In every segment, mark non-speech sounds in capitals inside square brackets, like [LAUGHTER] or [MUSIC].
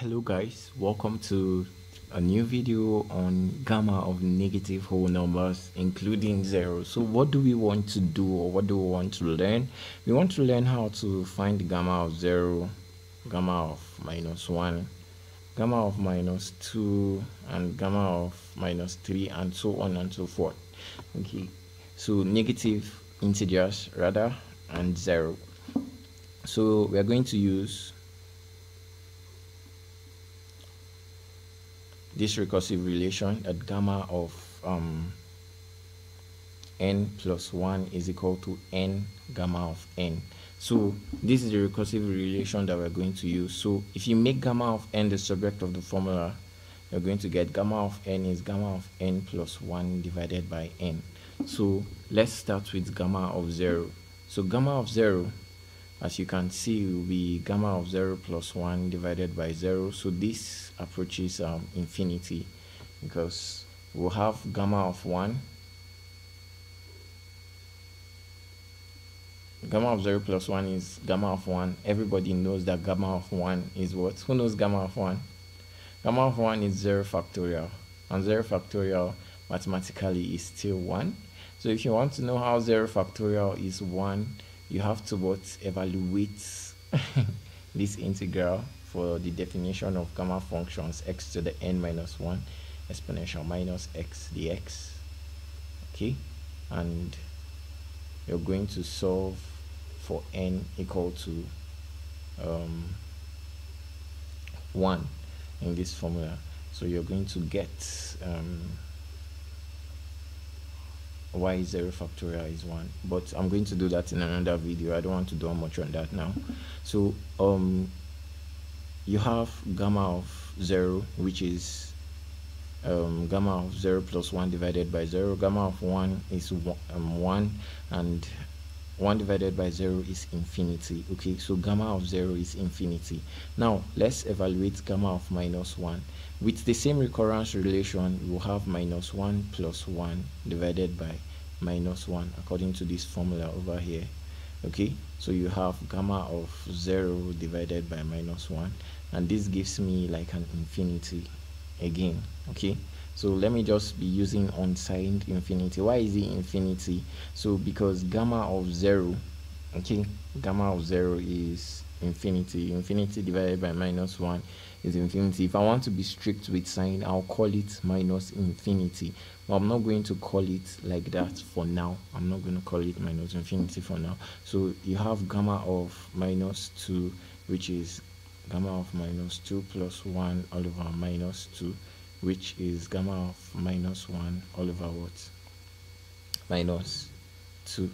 hello guys. Welcome to a new video on gamma of negative whole numbers including zero. So what do we want to do or what do we want to learn? We want to learn how to find gamma of zero gamma of minus one gamma of minus two and gamma of minus three and so on and so forth. Okay. So negative integers rather and zero. So we are going to use this recursive relation that gamma of um, n plus 1 is equal to n gamma of n. So this is the recursive relation that we're going to use. So if you make gamma of n the subject of the formula, you're going to get gamma of n is gamma of n plus 1 divided by n. So let's start with gamma of 0. So gamma of 0 as you can see it will be gamma of 0 plus 1 divided by 0 so this approaches um, infinity because we'll have gamma of 1 gamma of 0 plus 1 is gamma of 1 everybody knows that gamma of 1 is what? Who knows gamma of 1 gamma of 1 is 0 factorial and 0 factorial mathematically is still 1 so if you want to know how 0 factorial is 1 you have to what evaluate [LAUGHS] this integral for the definition of gamma functions x to the n minus 1 exponential minus x dx okay? And you're going to solve for n equal to um, 1 in this formula. So you're going to get um, y 0 factorial is 1 but i'm going to do that in another video. I don't want to do much on that now. So um you have gamma of 0 which is um, gamma of 0 plus 1 divided by 0 gamma of 1 is one, um, 1 and 1 divided by 0 is infinity. Okay so gamma of 0 is infinity. Now let's evaluate gamma of minus 1 with the same recurrence relation we'll have minus 1 plus 1 divided by minus 1 according to this formula over here. Okay so you have gamma of 0 divided by minus 1 and this gives me like an infinity again. Okay so let me just be using unsigned infinity. Why is it infinity? So because gamma of 0 okay gamma of 0 is infinity. Infinity divided by minus 1 is infinity. If i want to be strict with sign i'll call it minus infinity. But i'm not going to call it like that for now. I'm not going to call it minus infinity for now. So you have gamma of minus 2 which is gamma of minus 2 plus 1 all over minus 2 which is gamma of minus 1 all over what? Minus 2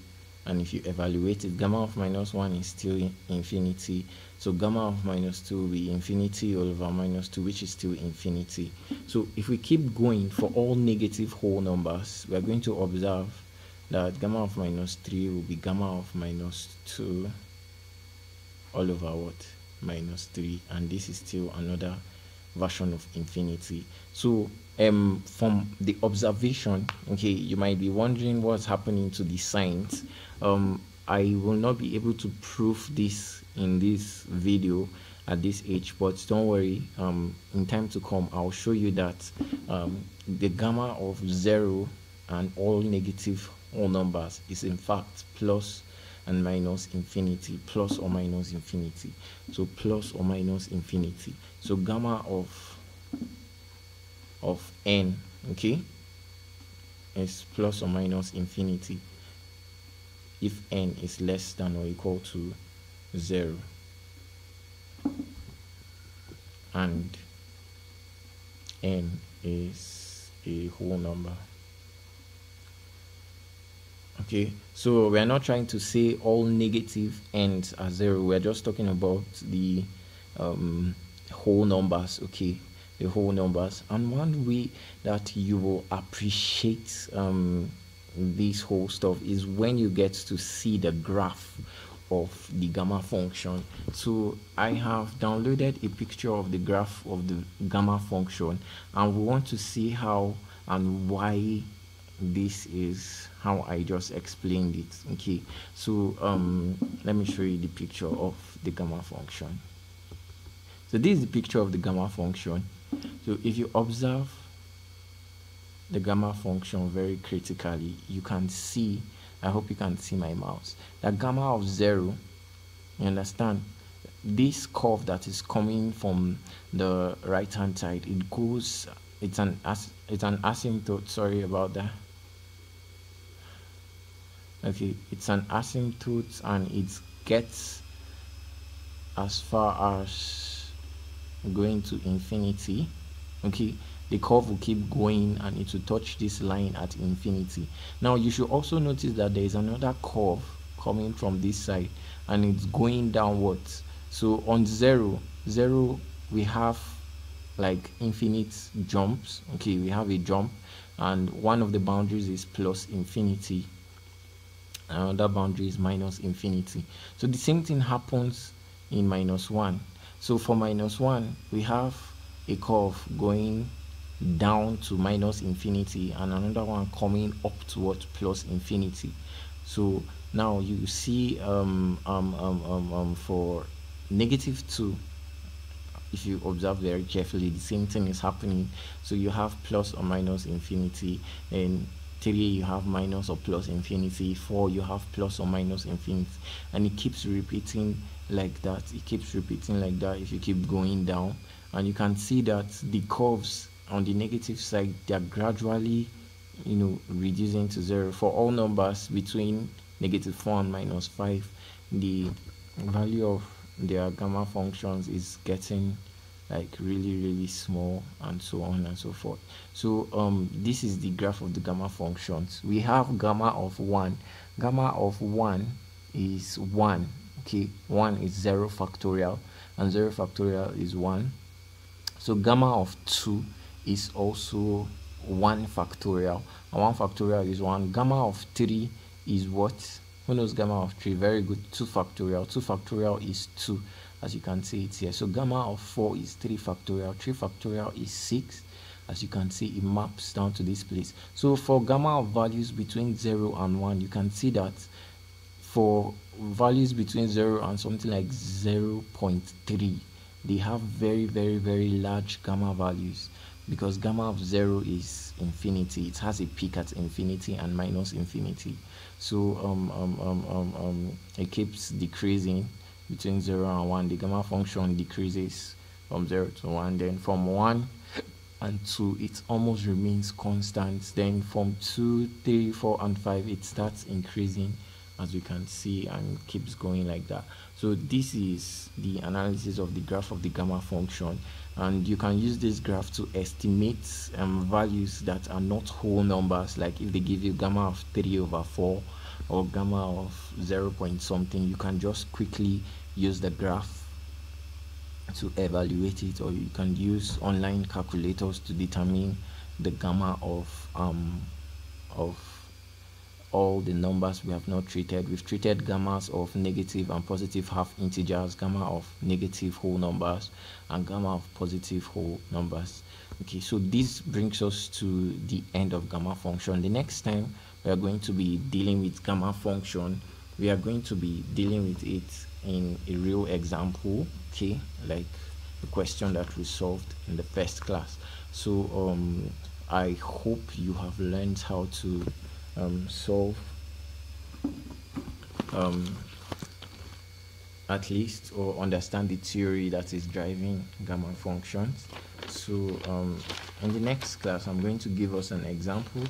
and if you evaluate it gamma of minus 1 is still infinity. So gamma of minus 2 will be infinity all over minus 2 which is still infinity. So if we keep going for all negative whole numbers we are going to observe that gamma of minus 3 will be gamma of minus 2 all over what? Minus 3 and this is still another version of infinity. So um from the observation okay you might be wondering what's happening to the signs um i will not be able to prove this in this video at this age but don't worry. Um in time to come i'll show you that um the gamma of zero and all negative whole numbers is in fact plus and minus infinity plus or minus infinity. So plus or minus infinity. So gamma of of n okay is plus or minus infinity. If n is less than or equal to 0 and n is a whole number okay so we're not trying to say all negative ends are zero. We're just talking about the um, whole numbers okay? The whole numbers. And one way that you will appreciate um, this whole stuff is when you get to see the graph of the gamma function. So i have downloaded a picture of the graph of the gamma function and we want to see how and why this is how i just explained it okay? So um let me show you the picture of the gamma function. So this is the picture of the gamma function. So if you observe the gamma function very critically you can see i hope you can see my mouse the gamma of zero you understand? This curve that is coming from the right hand side it goes it's an it's an asymptote sorry about that okay it's an asymptote and it gets as far as going to infinity. Okay the curve will keep going and it will touch this line at infinity. Now you should also notice that there is another curve coming from this side and it's going downwards. So on zero zero we have like infinite jumps. Okay we have a jump and one of the boundaries is plus infinity another boundary is minus infinity. So the same thing happens in minus 1 so for minus 1 we have a curve going down to minus infinity and another one coming up towards plus infinity. So now you see um, um, um, um, um for negative 2 if you observe very carefully the same thing is happening. So you have plus or minus infinity and 3 you have minus or plus infinity. 4 you have plus or minus infinity. And it keeps repeating like that. It keeps repeating like that if you keep going down. And you can see that the curves on the negative side they are gradually you know reducing to zero. For all numbers between negative 4 and minus 5 the value of their gamma functions is getting like really really small and so on and so forth. So um this is the graph of the gamma functions. We have gamma of 1 gamma of 1 is 1 okay? 1 is 0 factorial and 0 factorial is 1 so gamma of 2 is also 1 factorial. And 1 factorial is 1 gamma of 3 is what? Who knows gamma of 3 very good. 2 factorial. 2 factorial is 2 as you can see it's here. So gamma of 4 is 3 factorial. 3 factorial is 6 as you can see it maps down to this place. So for gamma of values between 0 and 1 you can see that for values between 0 and something like 0 0.3 they have very very very large gamma values. Because gamma of 0 is infinity. It has a peak at infinity and minus infinity. So um, um, um, um, um it keeps decreasing between 0 and 1 the gamma function decreases from 0 to 1 then from 1 and 2 it almost remains constant. Then from 2 3 4 and 5 it starts increasing as you can see and keeps going like that. So this is the analysis of the graph of the gamma function. And you can use this graph to estimate um, values that are not whole numbers. Like if they give you gamma of 3 over 4 or gamma of 0 point something you can just quickly use the graph to evaluate it or you can use online calculators to determine the gamma of um of all the numbers we have not treated. We've treated gammas of negative and positive half integers gamma of negative whole numbers and gamma of positive whole numbers. Okay so this brings us to the end of gamma function. The next time we are going to be dealing with gamma function we are going to be dealing with it in a real example okay like the question that we solved in the first class. So um, i hope you have learned how to um, solve um, at least or understand the theory that is driving gamma functions. So um, in the next class i'm going to give us an example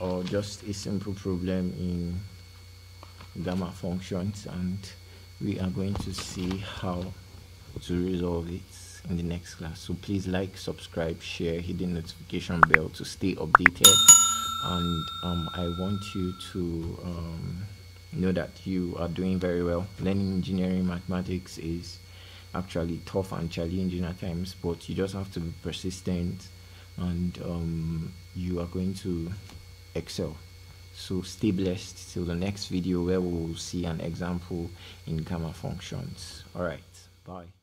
or just a simple problem in gamma functions and we are going to see how to resolve it in the next class. So please like subscribe share hit the notification bell to stay updated. And um, i want you to um, know that you are doing very well. Learning engineering mathematics is actually tough and challenging at times but you just have to be persistent and um, you are going to excel so stay blessed till the next video where we'll see an example in gamma functions. All right bye